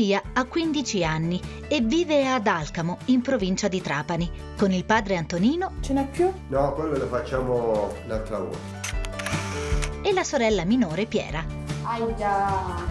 Sofia ha 15 anni e vive ad Alcamo, in provincia di Trapani, con il padre Antonino. Ce n'è più? No, quello lo facciamo l'altra volta. E la sorella minore Piera. Aia!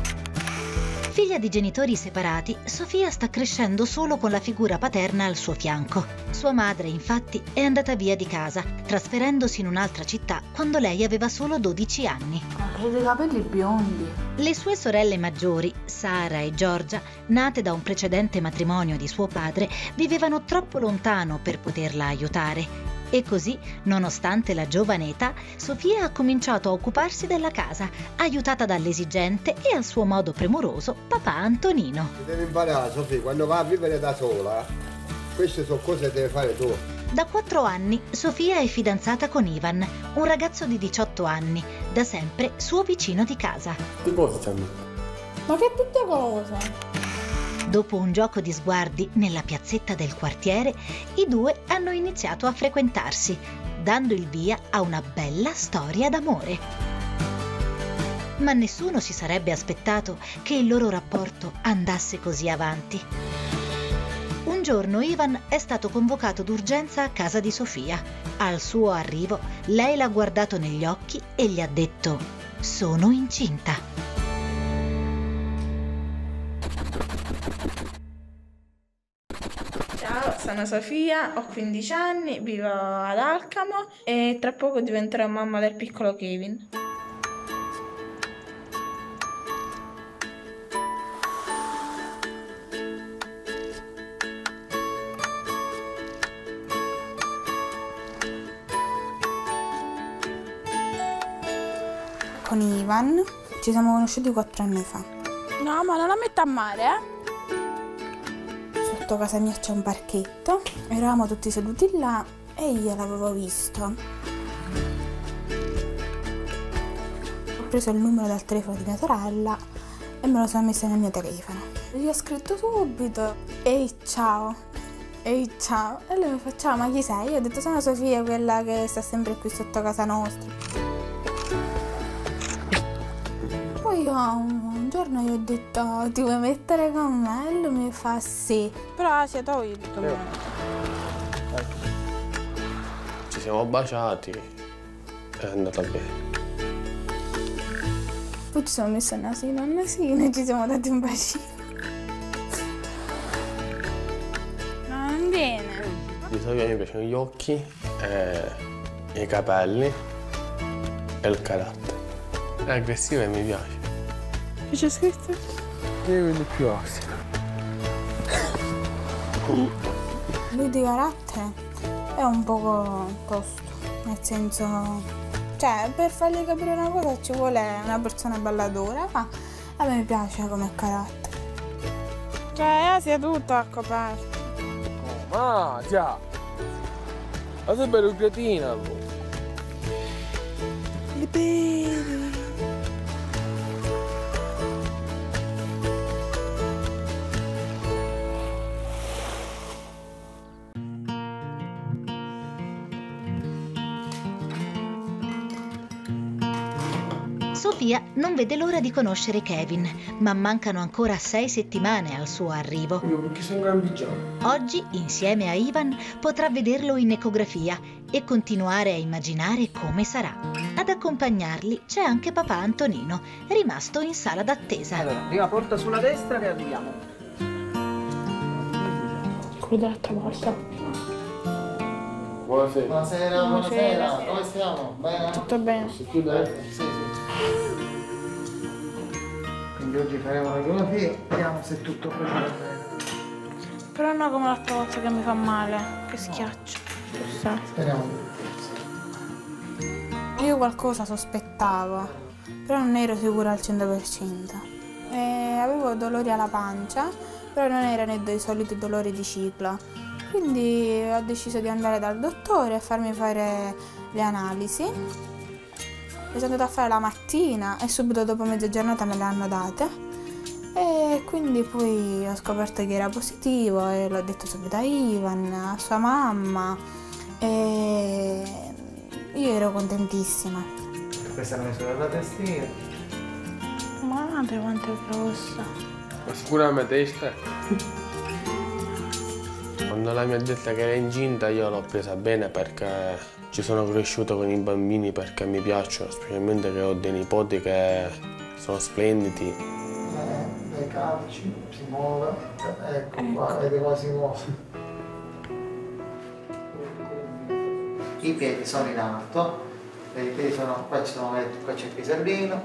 Figlia di genitori separati, Sofia sta crescendo solo con la figura paterna al suo fianco. Sua madre, infatti, è andata via di casa, trasferendosi in un'altra città quando lei aveva solo 12 anni. Ha dei capelli biondi. Le sue sorelle maggiori, Sara e Giorgia, nate da un precedente matrimonio di suo padre, vivevano troppo lontano per poterla aiutare e così, nonostante la giovane età, Sofia ha cominciato a occuparsi della casa, aiutata dall'esigente e a suo modo premuroso papà Antonino. Devi imparare, Sofia, quando vai a vivere da sola, queste sono cose che devi fare tu. Da quattro anni Sofia è fidanzata con Ivan, un ragazzo di 18 anni, da sempre suo vicino di casa. Cosa c'hanno? Ma che tutte cose? Dopo un gioco di sguardi nella piazzetta del quartiere, i due hanno iniziato a frequentarsi, dando il via a una bella storia d'amore. Ma nessuno si sarebbe aspettato che il loro rapporto andasse così avanti. Un giorno Ivan è stato convocato d'urgenza a casa di Sofia. Al suo arrivo, lei l'ha guardato negli occhi e gli ha detto: Sono incinta. Sono Sofia, ho 15 anni, vivo ad Alcamo e tra poco diventerò mamma del piccolo Kevin. Con Ivan ci siamo conosciuti quattro anni fa. No, ma non la metto a mare, eh? Sotto casa mia c'è un parchetto, eravamo tutti seduti là e io l'avevo visto. Ho preso il numero dal telefono di mia sorella e me lo sono messo nel mio telefono. Gli ho scritto subito, ehi ciao, ehi ciao. E lui mi fa ciao, ma chi sei? Io ho detto sono Sofia, quella che sta sempre qui sotto casa nostra. Poi io un giorno gli ho detto ti vuoi mettere con me? E lui mi fa sì. Però siete voi tutto bene. Ci siamo baciati, è andata bene. Poi ci siamo messi a nasino a nasino e ci siamo dati un bacino. No, non viene. Di solito mi piacciono gli occhi, e i capelli e il carattere. È aggressiva e mi piace. Che c'è scritto? Io quelli più ossi. Lui di carattere è un poco tosto, nel senso... Cioè, per fargli capire una cosa ci vuole una persona balladora, ma a me piace come carattere. Cioè, sia tutto a coperto. Ah, già. Ma sei bello cretina, Le Sofia non vede l'ora di conoscere Kevin, ma mancano ancora sei settimane al suo arrivo. Oggi, insieme a Ivan, potrà vederlo in ecografia e continuare a immaginare come sarà. Ad accompagnarli c'è anche papà Antonino, rimasto in sala d'attesa. Allora, prima porta sulla destra che arriviamo. Quello dell'altra volta. Buonasera. Buonasera, buonasera. Come stiamo? Bene? Tutto bene. Sì, sì. Quindi oggi faremo l'ecografia, vediamo se tutto procede bene. Però no come l'altra volta che mi fa male. Che schiaccio. Chissà. Speriamo. Io qualcosa sospettavo, però non ero sicura al 100%. E avevo dolori alla pancia, però non erano i dei soliti dolori di ciclo. Quindi ho deciso di andare dal dottore a farmi fare le analisi. Le sono andata a fare la mattina e subito dopo mezza giornata me le hanno date. E quindi poi ho scoperto che era positivo e l'ho detto subito a Ivan, a sua mamma. E io ero contentissima. Questa è la misura della testina. Madre quanto è grossa. Sicuramente testa. Quando la mia ha detto che era incinta io l'ho presa bene perché ci sono cresciuto con i bambini perché mi piacciono, specialmente che ho dei nipoti che sono splendidi. Eh, dai calci, si muove. Ecco qua, vedi come si muove. I piedi sono in alto, i piedi sono, qua, ci sono, qua c'è il pisellino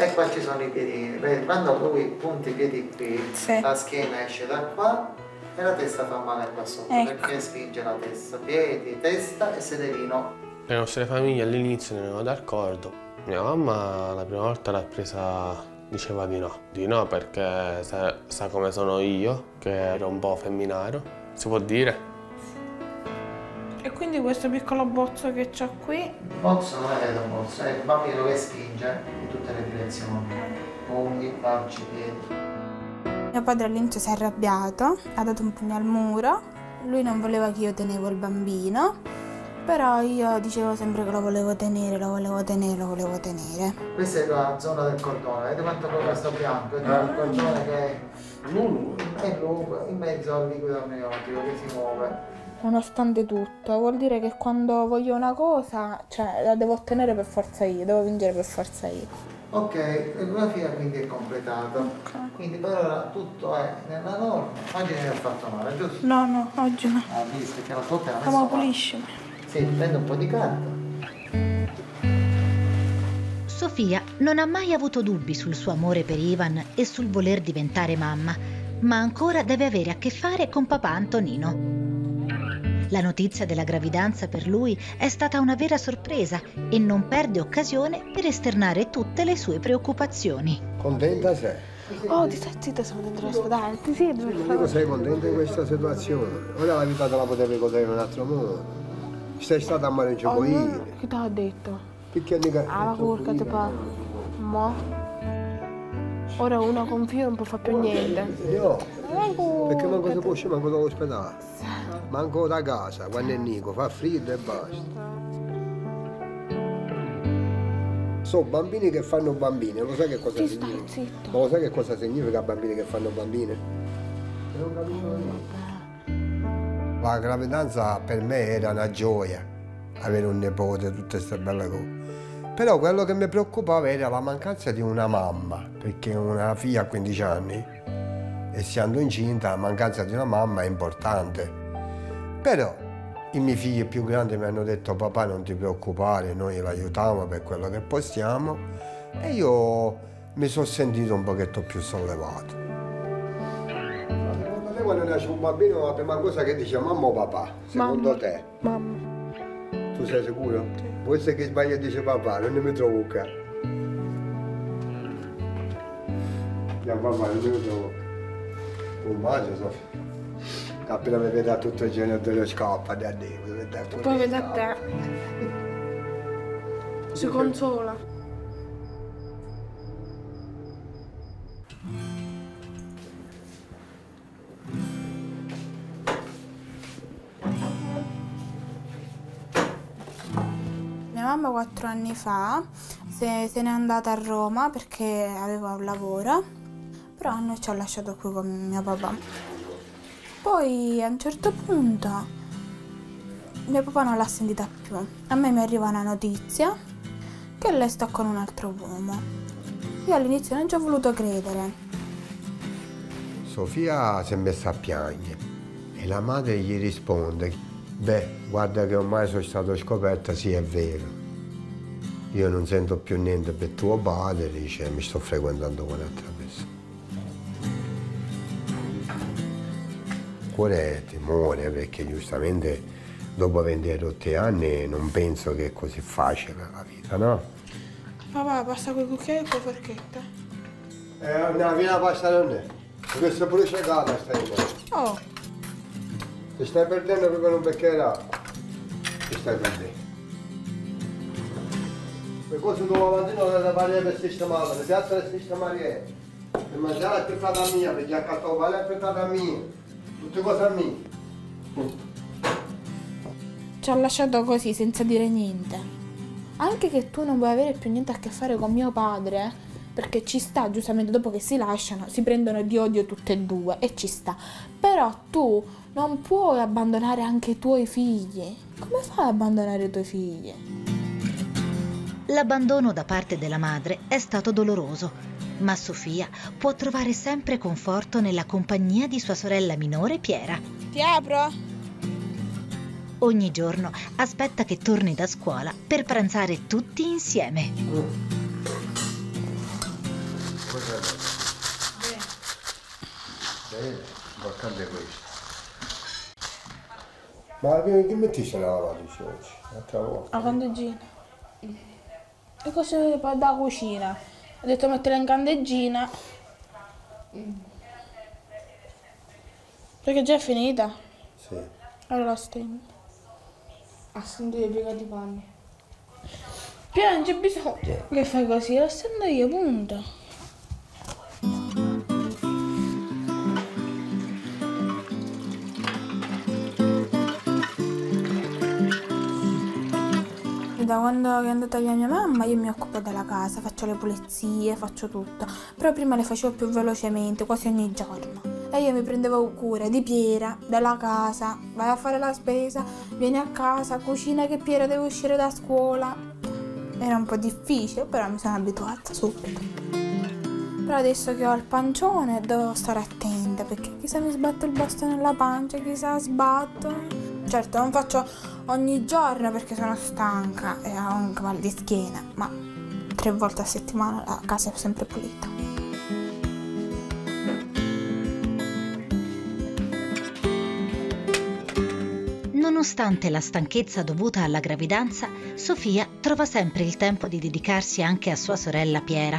e qua ci sono i piedini. Quando lui punta i piedi qui, Sì. la schiena esce da qua e la testa fa male qua sotto Ecco. perché spinge la testa. Piedi, testa e sederino. Le nostre famiglie all'inizio non erano d'accordo. Mia mamma la prima volta l'ha presa, diceva di no. Di no perché sa, sa come sono io, che ero un po' femminaro, si può dire. E quindi questo piccolo bozzo che c'ho qui, Il bozzo non è un bozzo, è il bambino che spinge in tutte le direzioni. Pugni, bracci, piedi. Mio padre all'inizio si è arrabbiato, ha dato un pugno al muro, lui non voleva che io tenevo il bambino, però io dicevo sempre che lo volevo tenere, lo volevo tenere, lo volevo tenere. Questa è la zona del cordone, vedete quanto proprio sto bianco? Vedete il cordone che è è lungo, in mezzo al liquido amniotico che si muove. nonostante tutto, vuol dire che quando voglio una cosa, cioè la devo ottenere per forza io, devo vincere per forza io. Ok, l'ecografia quindi è completata. Quindi per ora tutto è nella norma. Oggi ne ho fatto male, giusto? No, no, oggi no. Ah, visto che la tocca la Ma pulisci. Sì, prendo un po' di carta. Sofia non ha mai avuto dubbi sul suo amore per Ivan e sul voler diventare mamma, ma ancora deve avere a che fare con papà Antonino. La notizia della gravidanza per lui è stata una vera sorpresa e non perde occasione per esternare tutte le sue preoccupazioni. Contenta sei? Oh, ti stai zitta, siamo dentro l'ospedale. Ti siedi per Dico sei contenta di questa situazione? Ora la vita te la potevi godere in un altro modo. Sei stata a mare in giocoine. Che ti ho detto? Perché mica... Ah, ma porca te pa. Mo. Ora una con figlio non può fare più niente. No, perché manco si può uscire manco dall'ospedale. Manco da casa, quando è Nico, fa freddo e basta. Sono bambini che fanno bambini, lo sai che cosa Ti stai significa? zitto. Ma lo sai che cosa significa bambini che fanno bambine? Non capisco niente. La gravidanza per me era una gioia, avere un nipote, tutte queste belle cose. Però quello che mi preoccupava era la mancanza di una mamma, perché una figlia a 15 anni, essendo incinta, la mancanza di una mamma è importante. Però i miei figli più grandi mi hanno detto papà non ti preoccupare, noi l'aiutiamo per quello che possiamo e io mi sono sentito un pochetto più sollevato. Secondo te quando nasce un bambino la prima cosa che dice mamma o papà? Secondo Mamma. te? Mamma. Tu sei sicuro? Può essere che sbaglia e dice papà, non ne mi trovo qua. Ya papà, non ne mi trovo. Un bacio, Sofia. Appena mi vede tutto il genitore scappa da lì. mi vede tutto Poi vede a te. Si consola. Mia mamma quattro anni fa se, se n'è andata a Roma perché aveva un lavoro, però noi ci ha lasciato qui con mio papà. Poi a un certo punto mio papà non l'ha sentita più. A me mi arriva una notizia che lei sta con un altro uomo. Io all'inizio non ci ho voluto credere. Sofia si è messa a piangere e la madre gli risponde, beh, guarda che ormai sono stato scoperta, sì è vero. Io non sento più niente per tuo padre, dice, mi sto frequentando con un'altra Cuore timore perché giustamente dopo 28 anni non penso che è così facile la vita, no? Papà, passa quei cucchiai e quelle forchette. Eh, una via pasta non è. Questo pure c'è gata stai Oh, Ti stai perdendo proprio un bicchiere d'acqua. Ti stai perdendo. Per cosa tu non le fare per sistemare, le piazze per sistemare. Per mangiare è portata mia, perché accanto al vale è portata mia. Tutte cose mie. ci ha lasciato così, senza dire niente. Anche che tu non vuoi avere più niente a che fare con mio padre, perché ci sta, giustamente dopo che si lasciano, si prendono di odio tutte e due e ci sta. Però tu non puoi abbandonare anche i tuoi figli. Come fai ad abbandonare i tuoi figli? L'abbandono da parte della madre è stato doloroso, ma Sofia può trovare sempre conforto nella compagnia di sua sorella minore Piera. Ti apro? Ogni giorno aspetta che torni da scuola per pranzare tutti insieme. Bene, importante questo. Ma che, che mettisce nella lavatrice oggi? Volta? La candeggina. E per da cucina. Ho detto mettere in candeggina. Perché già è finita. Sì. Allora la stendo. Ha sentito i piegati panni. Piano, non c'è bisogno che fai così, la stendo io, punto. Da quando è andata via mia mamma io mi occupo della casa, faccio le pulizie, faccio tutto. Però prima le facevo più velocemente, quasi ogni giorno. E io mi prendevo cura di Piera, della casa, vai a fare la spesa, vieni a casa, cucina che Piera deve uscire da scuola. Era un po' difficile, però mi sono abituata subito. Però adesso che ho il pancione devo stare attenta perché chissà mi sbatto il bastone nella pancia, chissà sbatto. Certo, non faccio ogni giorno perché sono stanca e ho anche mal di schiena, ma tre volte a settimana la casa è sempre pulita. Nonostante la stanchezza dovuta alla gravidanza, Sofia trova sempre il tempo di dedicarsi anche a sua sorella Piera.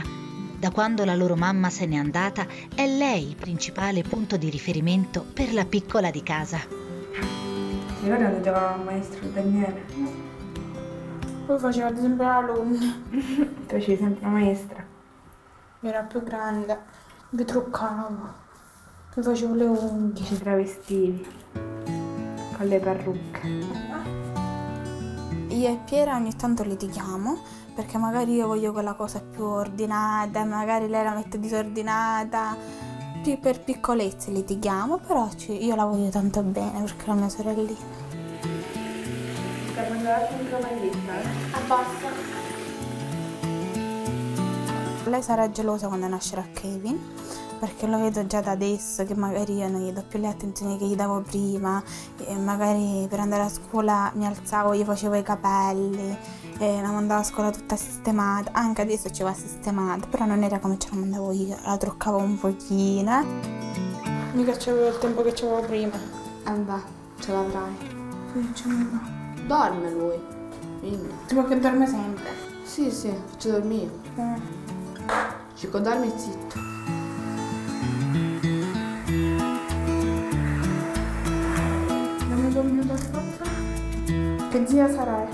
Da quando la loro mamma se n'è andata, è lei il principale punto di riferimento per la piccola di casa. Ricordi quando giocava il maestro Daniele? Poi faceva sempre l'alunna, Tu facevi sempre la maestra. era più grande, mi truccavo, mi facevo le unghie. Ci travestivi. Con le parrucche. Io e Piera ogni tanto litighiamo perché magari io voglio quella cosa più ordinata, magari lei la mette disordinata. Pi- Per piccolezze litighiamo, però io la voglio tanto bene perché è la mia sorellina. Mangiare un camallista, eh? Abbassa. Lei sarà gelosa quando nascerà Kevin, perché lo vedo già da adesso che magari io non gli do più le attenzioni che gli davo prima, e magari per andare a scuola mi alzavo, gli facevo i capelli, e la mandavo a scuola tutta sistemata, anche adesso ci va sistemata, però non era come ce la mandavo io, la truccavo un pochino. eh. Mica c'avevo il tempo che c'avevo prima. Andà, ce l'avrai. Ce va. Dorme lui. Quindi. Tipo che dorme sempre. Sì, sì, faccio dormire. Eh. Cico, dormi zitto. Che zia sarai?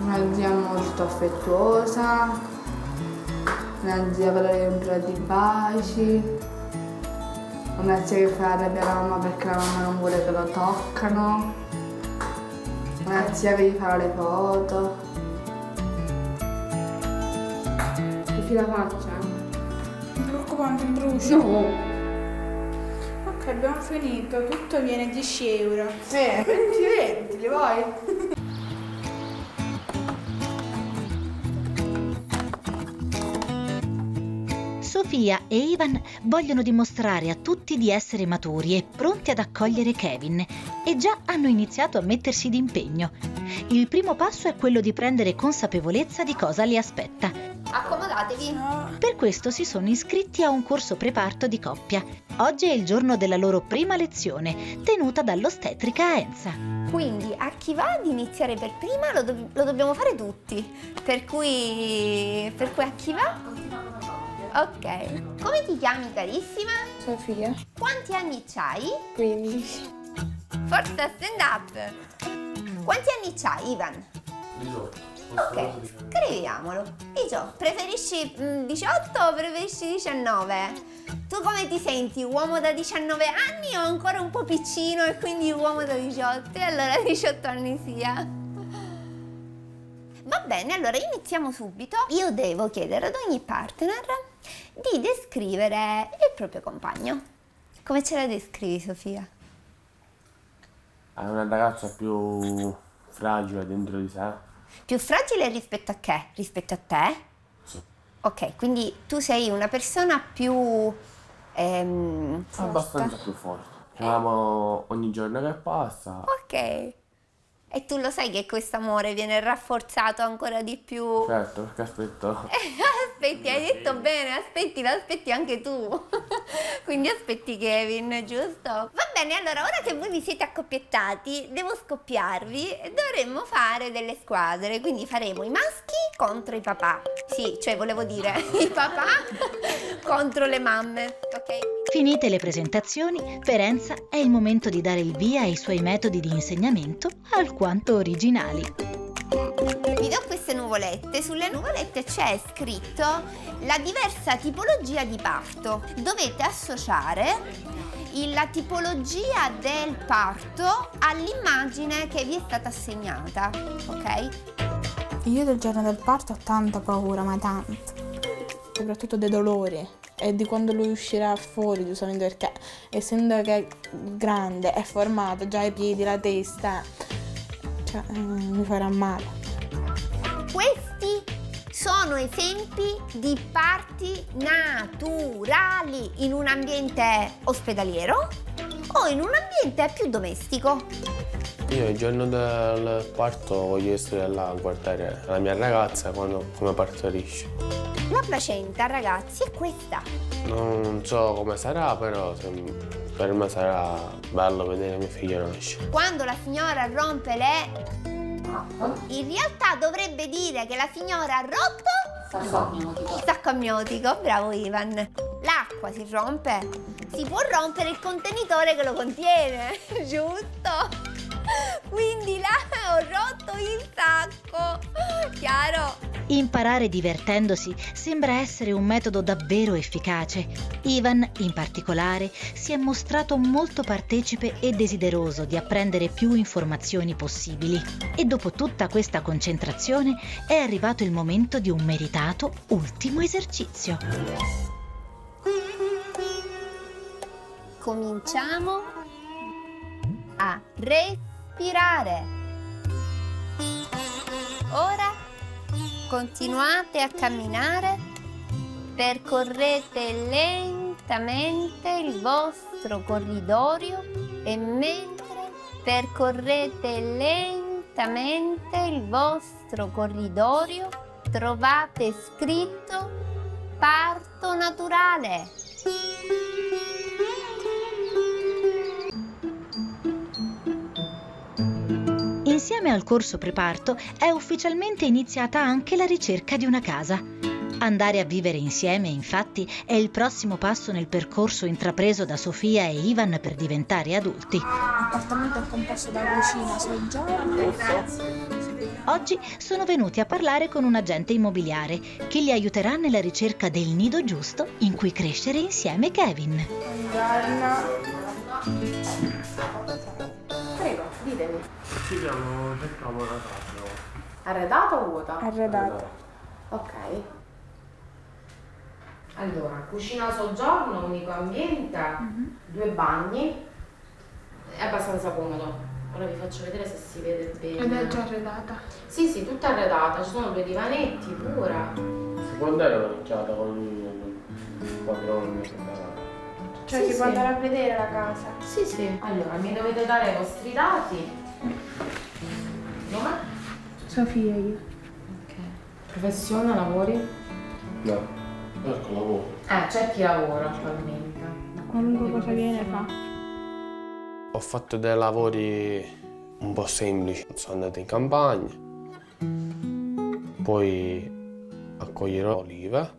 Una zia molto affettuosa. Una zia sempre di baci. Una zia che fa arrabbiare la mamma perché la mamma non vuole che lo toccano. Una zia che gli farà le foto. Ti fila faccia? Non preoccupare, non ti brucio. No! Ok, abbiamo finito. Tutto viene 10 euro. Eh, 20 20, li vuoi? Sofia e Ivan vogliono dimostrare a tutti di essere maturi e pronti ad accogliere Kevin e già hanno iniziato a mettersi d'impegno. Il primo passo è quello di prendere consapevolezza di cosa li aspetta. Accomodatevi. Per questo si sono iscritti a un corso preparto di coppia. Oggi è il giorno della loro prima lezione, tenuta dall'ostetrica Enza. Quindi a chi va di iniziare per prima lo, do- lo dobbiamo fare tutti. Per cui, per cui a chi va? Ok. Come ti chiami carissima? Sofia. Quanti anni c'hai? 15. Forza stand up. Quanti anni c'hai Ivan? 18. Ok, scriviamolo. Dicio, preferisci mm, 18 o preferisci 19? Tu come ti senti? Uomo da 19 anni o ancora un po' piccino e quindi uomo da 18? E allora 18 anni sia. Va bene, allora iniziamo subito. Io devo chiedere ad ogni partner di descrivere il proprio compagno. Come ce la descrivi, Sofia? È una ragazza più fragile dentro di sé. Più fragile rispetto a che? Rispetto a te? Sì. Ok, quindi tu sei una persona più... ehm, Abbastanza più forte. Chiamiamo ogni giorno che passa. ok. E tu lo sai che questo amore viene rafforzato ancora di più? Certo, perché aspetto. Aspetti, hai detto bene, aspetti, lo aspetti anche tu. Quindi aspetti Kevin, giusto? Va bene, allora ora che voi vi siete accoppiettati, devo scoppiarvi e dovremmo fare delle squadre. Quindi faremo i maschi contro i papà. Sì, cioè volevo dire i papà contro le mamme, ok? Finite le presentazioni, per Enza è il momento di dare il via ai suoi metodi di insegnamento alquanto originali. Vi do queste nuvolette, sulle nuvolette c'è scritto la diversa tipologia di parto. Dovete associare la tipologia del parto all'immagine che vi è stata assegnata, ok? Io del giorno del parto ho tanta paura, ma tanta. Soprattutto dei dolori e di quando lui uscirà fuori, giustamente perché essendo che è grande, è formato, già i piedi, la testa, cioè eh, mi farà male. Questi sono esempi di parti naturali in un ambiente ospedaliero o in un ambiente più domestico. Io il giorno del parto voglio essere là a guardare la mia ragazza quando, come partorisce. La placenta, ragazzi, è questa. Non so come sarà, però per me sarà bello vedere mio figlio nascere. Quando la signora rompe le... In realtà dovrebbe dire che la signora ha rotto il sacco amniotico. Bravo Ivan. L'acqua si rompe. Si può rompere il contenitore che lo contiene, giusto? Quindi là ho rotto il sacco. Chiaro? Imparare divertendosi sembra essere un metodo davvero efficace. Ivan, in particolare, si è mostrato molto partecipe e desideroso di apprendere più informazioni possibili. E dopo tutta questa concentrazione è arrivato il momento di un meritato ultimo esercizio. Cominciamo a respirare. Ora continuate a camminare, percorrete lentamente il vostro corridoio e mentre percorrete lentamente il vostro corridoio trovate scritto parto naturale. Insieme al corso preparto è ufficialmente iniziata anche la ricerca di una casa. Andare a vivere insieme, infatti, è il prossimo passo nel percorso intrapreso da Sofia e Ivan per diventare adulti. L'appartamento è composto da cucina, soggiorno. Oggi sono venuti a parlare con un agente immobiliare che li aiuterà nella ricerca del nido giusto in cui crescere insieme Kevin. Prego, ditemi. Ci siamo, cercamo una casa. Arredata o vuota? Arredato. Ok. Allora, cucina soggiorno, unico ambiente, due bagni. È abbastanza comodo. Ora vi faccio vedere se si vede bene. Ed è già arredata. Sì, sì, tutta arredata, ci sono due divanetti pure. Secondo me ero iniziata con il padrone. Cioè Sì, si può sì. andare a vedere la casa. Sì, sì. Allora, mi dovete dare i vostri dati. Nome? Sofia io. Ok. Professione, lavori? No, ecco lavoro. Eh, cerchi lavoro attualmente. Qualunque cosa viene fa. Ho fatto dei lavori un po' semplici. Sono andato in campagna, poi accogliere olive,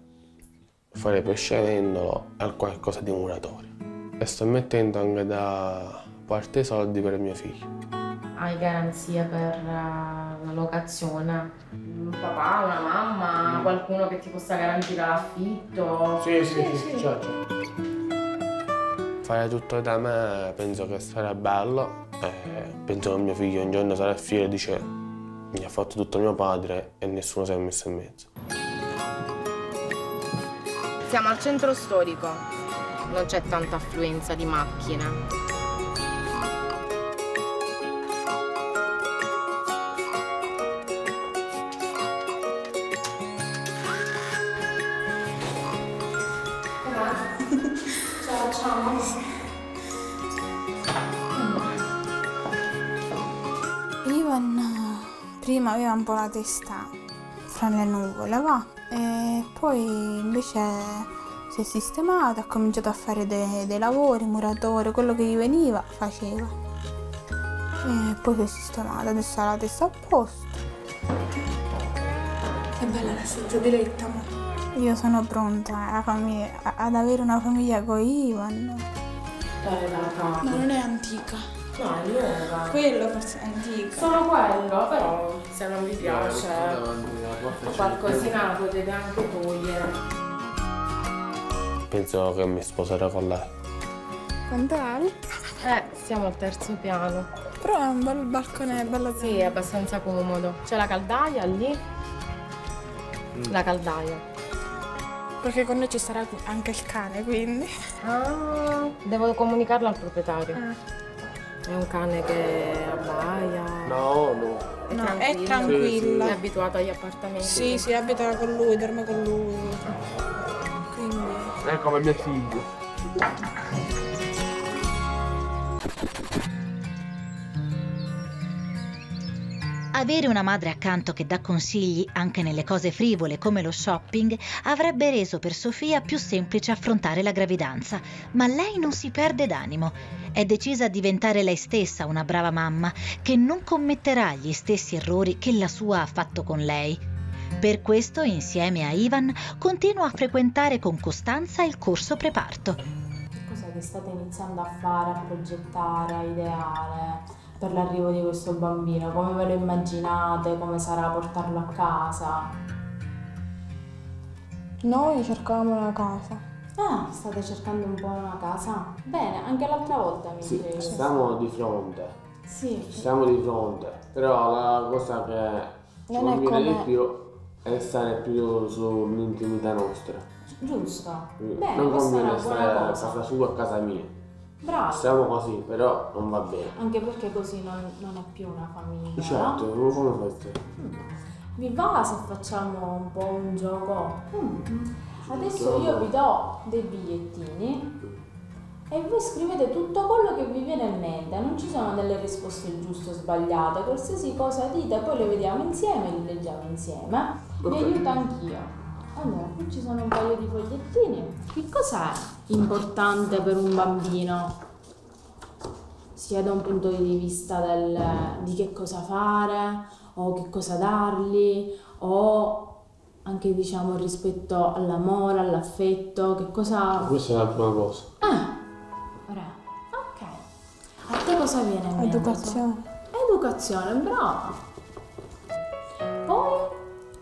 fare pescevendolo e qualcosa di muratorio. E sto mettendo anche da parte soldi per mio figlio. Hai garanzia per eh, la locazione? Un papà, una mamma, qualcuno che ti possa garantire l'affitto? Sì, sì, sì, certo. Fare tutto da me penso che sarà bello e penso che mio figlio un giorno sarà fiero e dice Mi ha fatto tutto mio padre e nessuno si è messo in mezzo. Siamo al centro storico, non c'è tanta affluenza di macchine. Aveva un po' la testa fra le nuvole, va. E poi invece si è sistemato, ha cominciato a fare de- dei lavori, muratore, quello che gli veniva faceva. E poi si è sistemato, adesso ha la testa a posto. Che bella la senza diretta, amore. Io sono pronta alla famiglia- a- ad avere una famiglia con Ivan. Ma non è antica. No, è nuova. Quello forse è antico. Sono quello, però se non vi piace qualcosina potete anche togliere. Penso che mi sposerò con lei. Quanto è alto? Eh, siamo al terzo piano. Però è un bel balcone, bello Sì, è abbastanza comodo. C'è la caldaia lì. La caldaia. Perché con noi ci sarà anche il cane, quindi. Ah, devo comunicarlo al proprietario. È un cane che abbaia. No, no. È No, è tranquillo. tranquilla. È abituato agli appartamenti. Sì, si abita con lui, dorme con lui. Quindi. È come mio figlio. Avere una madre accanto che dà consigli anche nelle cose frivole come lo shopping avrebbe reso per Sofia più semplice affrontare la gravidanza, ma lei non si perde d'animo. È decisa a diventare lei stessa una brava mamma che non commetterà gli stessi errori che la sua ha fatto con lei. Per questo, insieme a Ivan, continua a frequentare con costanza il corso preparto. Cosa che state iniziando a fare, a progettare, a ideare per l'arrivo di questo bambino? Come ve lo immaginate? Come sarà portarlo a casa? Noi cercavamo una casa. Ah, state cercando un po' una casa? Bene, anche l'altra volta mi Sì, dicevi. stiamo di fronte. Sì, Siamo di fronte. Però la cosa che ci Non è conviene di più è stare più sull'intimità nostra. giusto. non Bene, è conviene stare a casa sua a casa mia. Bravo. Siamo così, però non va bene. Anche perché così non, non è più una famiglia. Certo, no? come fai te? Vi va se facciamo un po' un gioco? Mm. Adesso io vi do dei bigliettini e voi scrivete tutto quello che vi viene in mente, non ci sono delle risposte giuste o sbagliate, qualsiasi cosa dite, poi le vediamo insieme, le leggiamo insieme. Vi aiuto anch'io. Allora, qui ci sono un paio di fogliettini. Che cos'è importante per un bambino? Sia da un punto di vista del, di che cosa fare o che cosa dargli o anche diciamo rispetto all'amore, all'affetto, che cosa... Questa è la prima cosa. Ah, ora, ok. A te cosa viene in mente? Educazione. Educazione, bravo. Poi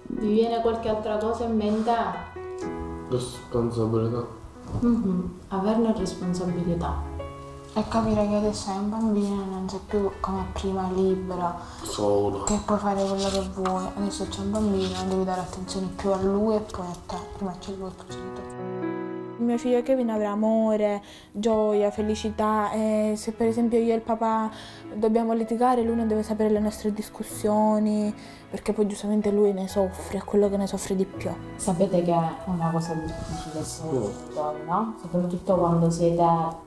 vi viene qualche altra cosa in mente? Responsabilità. Mhm, Averne responsabilità. E capire che adesso è un bambino e non sei più come prima libero, Solo. che puoi fare quello che vuoi. Adesso c'è un bambino, devi dare attenzione più a lui e poi a te. Prima c'è lui e poi c'è te. Mio figlio Kevin avrà amore, gioia, felicità e se per esempio io e il papà dobbiamo litigare lui non deve sapere le nostre discussioni perché poi giustamente lui ne soffre, è quello che ne soffre di più. Sapete che è una cosa difficile essere genitori, no? Soprattutto quando siete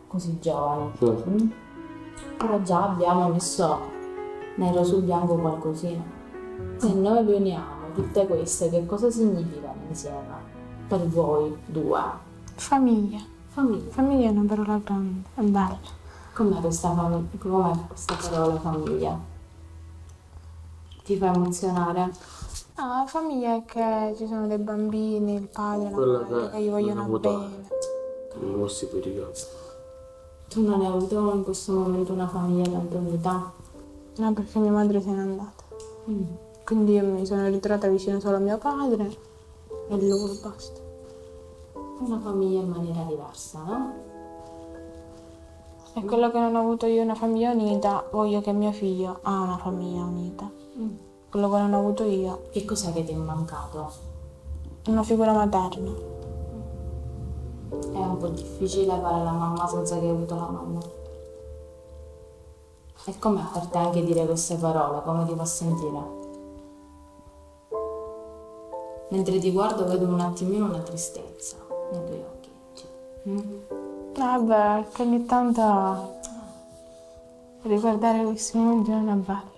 così giovani. Certo. Mm? Però già abbiamo messo nero su bianco qualcosina. Se noi vi uniamo tutte queste, che cosa significano insieme? Per voi due? Famiglia. Famiglia. Famiglia è una parola grande, è bella. Com'è questa, fam- com'è questa parola famiglia? Ti fa emozionare? Ah, famiglia è che ci sono dei bambini, il padre, la Quella madre che che gli vogliono bene. I mossi per i. Tu non hai avuto in questo momento una famiglia tanto unità? No, perché mia madre se n'è andata. Mm. Quindi io mi sono ritrovata vicino solo a mio padre e loro basta. Una famiglia in maniera diversa, no? E quello che non ho avuto io una famiglia unita, voglio che mio figlio ha una famiglia unita. Mm. quello che non ho avuto io. Che cos'è che ti è mancato? Una figura materna. È un po' difficile fare la mamma senza che hai avuto la mamma. E com'è per te anche dire queste parole? Come ti fa sentire? Mentre ti guardo vedo un attimino una tristezza nei tuoi occhi. Mm? Vabbè, che ogni tanto ricordare questi momenti non è bello.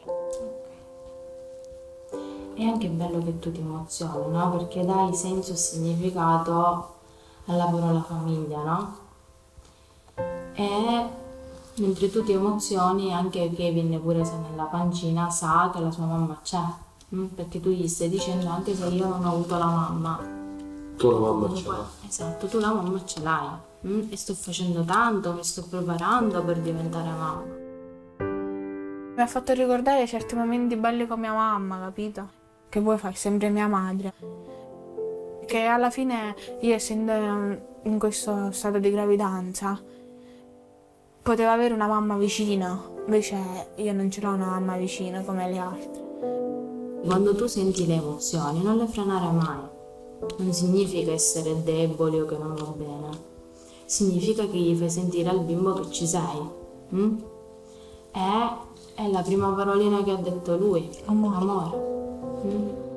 È anche bello che tu ti emozioni, no? Perché dai senso e significato alla parola famiglia, no? E mentre tu ti emozioni, anche Kevin, pure se nella pancina, sa che la sua mamma c'è. mm? Perché tu gli stai dicendo anche se io non ho avuto la mamma. Tu la mamma ce Comunque, l'hai. Esatto, tu la mamma ce l'hai. mm? E sto facendo tanto, mi sto preparando per diventare mamma. Mi ha fatto ricordare certi momenti belli con mia mamma, capito? Che poi fai sempre mia madre. Che alla fine io essendo in questo stato di gravidanza potevo avere una mamma vicina, invece io non ce l'ho una mamma vicina come le altre. Quando tu senti le emozioni, non le frenare mai. Non significa essere deboli o che non va bene. Significa che gli fai sentire al bimbo che ci sei. mm? E è la prima parolina che ha detto lui. Amore. Mm?